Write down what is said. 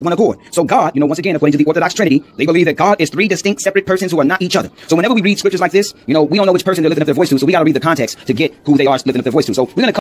one accord. So God, you know, once again, according to the Orthodox Trinity, they believe that God is three distinct separate persons who are not each other. So whenever we read scriptures like this, you know, we don't know which person they're lifting up their voice to, so we got to read the context to get who they are lifting up their voice to. So we're going to